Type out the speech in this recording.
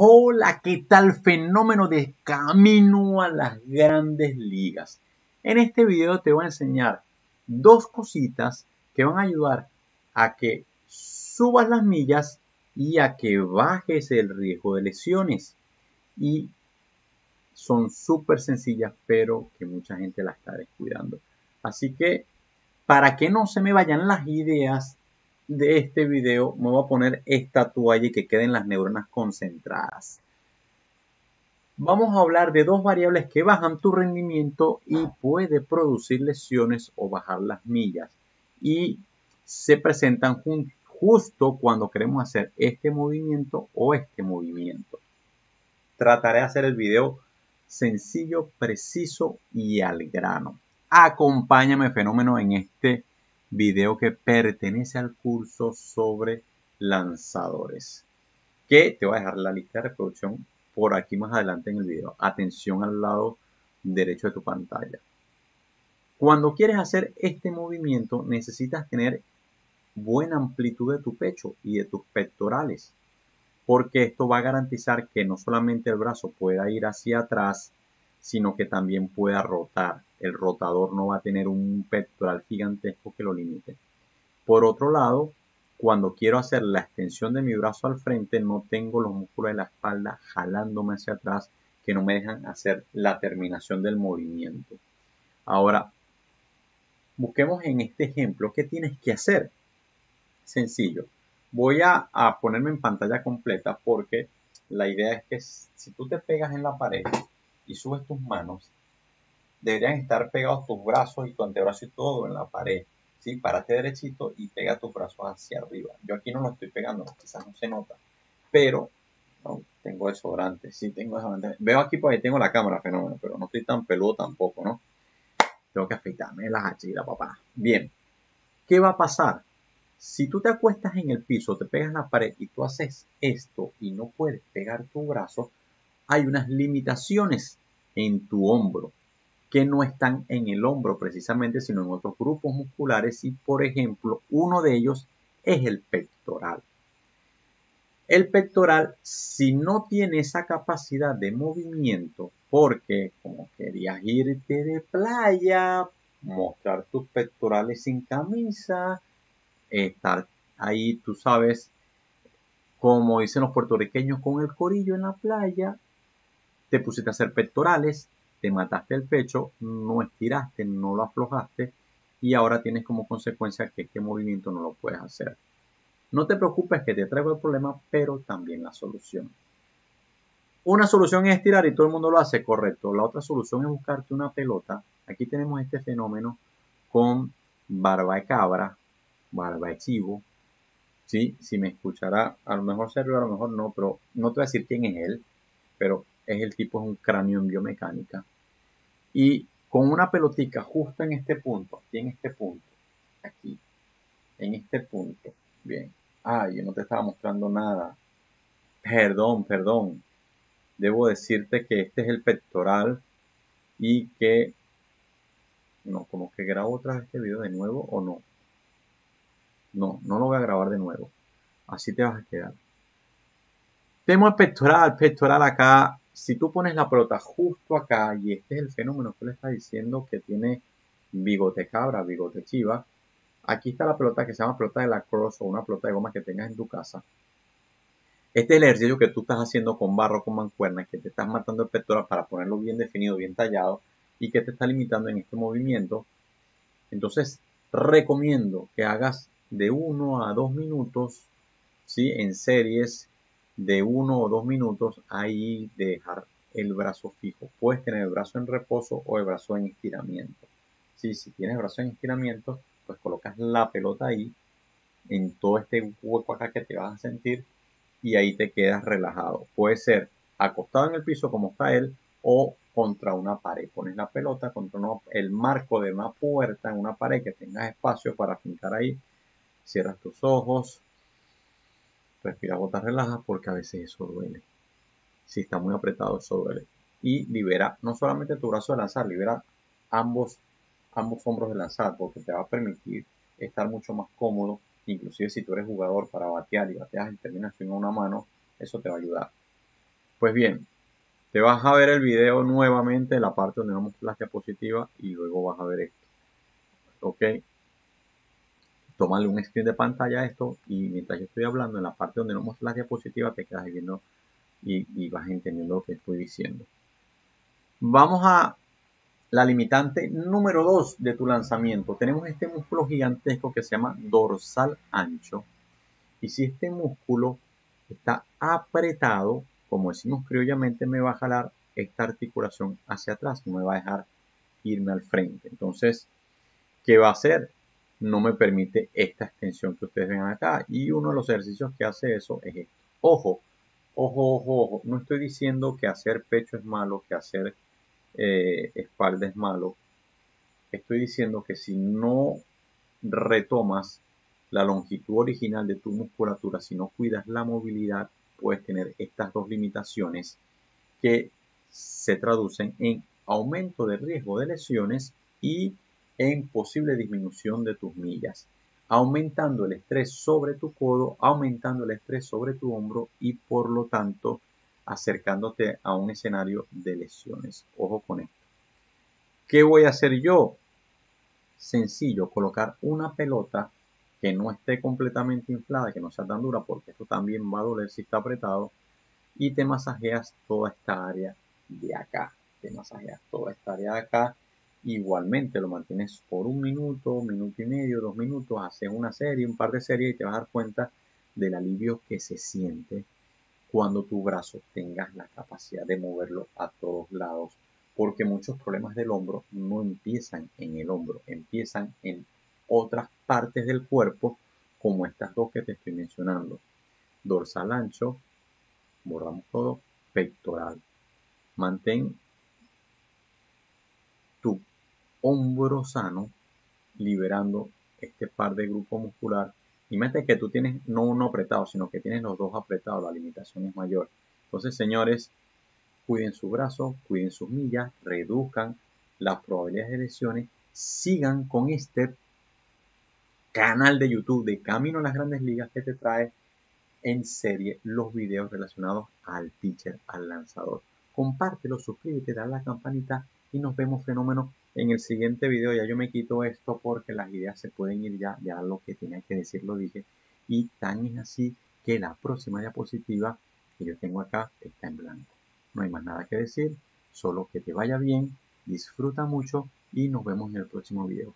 Hola, ¿qué tal fenómeno de camino a las grandes ligas? En este video te voy a enseñar dos cositas que van a ayudar a que subas las millas y a que bajes el riesgo de lesiones. Y son súper sencillas, pero que mucha gente la está descuidando. Así que, para que no se me vayan las ideas, de este video me voy a poner esta toalla y que queden las neuronas concentradas. Vamos a hablar de dos variables que bajan tu rendimiento y puede producir lesiones o bajar las millas. Y se presentan justo cuando queremos hacer este movimiento o este movimiento. Trataré de hacer el video sencillo, preciso y al grano. Acompáñame fenómeno en este video que pertenece al curso sobre lanzadores. Que te voy a dejar la lista de reproducción por aquí más adelante en el video. Atención al lado derecho de tu pantalla. Cuando quieres hacer este movimiento necesitas tener buena amplitud de tu pecho y de tus pectorales. Porque esto va a garantizar que no solamente el brazo pueda ir hacia atrás, sino que también pueda rotar. El rotador no va a tener un pectoral gigantesco que lo limite. Por otro lado, cuando quiero hacer la extensión de mi brazo al frente, no tengo los músculos de la espalda jalándome hacia atrás que no me dejan hacer la terminación del movimiento. Ahora, busquemos en este ejemplo qué tienes que hacer. Sencillo. Voy a, a ponerme en pantalla completa porque la idea es que si tú te pegas en la pared y subes tus manos, deberían estar pegados tus brazos y tu antebrazo y todo en la pared. ¿sí? Párate derechito y pega tus brazos hacia arriba. Yo aquí no lo estoy pegando, quizás no se nota, pero no, tengo desodorante, sí tengo desodorante. Veo aquí porque tengo la cámara, fenómeno, pero no estoy tan peludo tampoco, ¿no? Tengo que afeitarme las achilas, papá. Bien, ¿qué va a pasar? Si tú te acuestas en el piso, te pegas en la pared y tú haces esto y no puedes pegar tu brazo, hay unas limitaciones en tu hombro que no están en el hombro precisamente, sino en otros grupos musculares y, por ejemplo, uno de ellos es el pectoral. El pectoral, si no tiene esa capacidad de movimiento, porque como querías irte de playa, mostrar tus pectorales sin camisa, estar ahí, tú sabes, como dicen los puertorriqueños, con el corillo en la playa, te pusiste a hacer pectorales, te mataste el pecho, no estiraste, no lo aflojaste y ahora tienes como consecuencia que este movimiento no lo puedes hacer. No te preocupes que te traigo el problema, pero también la solución. Una solución es estirar y todo el mundo lo hace, correcto. La otra solución es buscarte una pelota. Aquí tenemos este fenómeno con barba de cabra, barba de chivo. ¿Sí? Si me escuchará, a lo mejor se a lo mejor no, pero no te voy a decir quién es él, pero es el tipo, es un cráneo en biomecánica. Y con una pelotica justo en este punto, aquí en este punto, aquí, en este punto, bien. Ah, yo no te estaba mostrando nada. Perdón, perdón. Debo decirte que este es el pectoral y que... No, como que grabo otra vez este video de nuevo o no. No, no lo voy a grabar de nuevo. Así te vas a quedar. El pectoral, pectoral acá si tú pones la pelota justo acá, y este es el fenómeno que le está diciendo que tiene bigote cabra, bigote chiva, aquí está la pelota que se llama pelota de la cross o una pelota de goma que tengas en tu casa. Este es el ejercicio que tú estás haciendo con barro, con mancuernas, que te estás matando el pectoral para ponerlo bien definido, bien tallado y que te está limitando en este movimiento. Entonces, recomiendo que hagas de 1 a 2 minutos, ¿sí? En series de uno o dos minutos ahí de dejar el brazo fijo. Puedes tener el brazo en reposo o el brazo en estiramiento. si tienes el brazo en estiramiento, pues colocas la pelota ahí en todo este hueco acá que te vas a sentir y ahí te quedas relajado. Puede ser acostado en el piso como está él o contra una pared. Pones la pelota contra el marco de una puerta en una pared que tengas espacio para fincar ahí. Cierras tus ojos, Respira, bota, relaja porque a veces eso duele. Si está muy apretado, eso duele. Y libera no solamente tu brazo de lanzar, libera ambos, ambos hombros de lanzar porque te va a permitir estar mucho más cómodo. Inclusive si tú eres jugador para batear y bateas en terminación a una mano, eso te va a ayudar. Pues bien, te vas a ver el video nuevamente, la parte donde vamos las diapositivas y luego vas a ver esto. Ok. Tómale un screen de pantalla a esto y mientras yo estoy hablando en la parte donde no muestro las diapositivas te quedas viendo y, y vas entendiendo lo que estoy diciendo. Vamos a la limitante número 2 de tu lanzamiento. Tenemos este músculo gigantesco que se llama dorsal ancho. Y si este músculo está apretado, como decimos criollamente, me va a jalar esta articulación hacia atrás, no me va a dejar irme al frente. Entonces, ¿qué va a hacer? No me permite esta extensión que ustedes ven acá. Y uno de los ejercicios que hace eso es esto. Ojo, ojo, ojo, ojo. No estoy diciendo que hacer pecho es malo, que hacer eh, espalda es malo. Estoy diciendo que si no retomas la longitud original de tu musculatura, si no cuidas la movilidad, puedes tener estas dos limitaciones que se traducen en aumento de riesgo de lesiones y en posible disminución de tus millas, aumentando el estrés sobre tu codo, aumentando el estrés sobre tu hombro y por lo tanto acercándote a un escenario de lesiones. Ojo con esto. ¿Qué voy a hacer yo? Sencillo, colocar una pelota que no esté completamente inflada, que no sea tan dura, porque esto también va a doler si está apretado, y te masajeas toda esta área de acá. Te masajeas toda esta área de acá. Igualmente lo mantienes por un minuto, minuto y medio, dos minutos, haces una serie, un par de series y te vas a dar cuenta del alivio que se siente cuando tu brazo tengas la capacidad de moverlo a todos lados, porque muchos problemas del hombro no empiezan en el hombro, empiezan en otras partes del cuerpo, como estas dos que te estoy mencionando. Dorsal ancho, borramos todo, pectoral. Mantén tu hombro sano, liberando este par de grupo muscular Imagínate que tú tienes no uno apretado, sino que tienes los dos apretados, la limitación es mayor. Entonces, señores, cuiden su brazo, cuiden sus millas, reduzcan las probabilidades de lesiones, sigan con este canal de YouTube de Camino a las Grandes Ligas que te trae en serie los videos relacionados al pitcher, al lanzador. Compártelo, suscríbete, dale a la campanita y nos vemos fenómeno en el siguiente video ya yo me quito esto porque las ideas se pueden ir ya, ya lo que tenía que decir lo dije. Y tan es así que la próxima diapositiva que yo tengo acá está en blanco. No hay más nada que decir, solo que te vaya bien, disfruta mucho y nos vemos en el próximo video.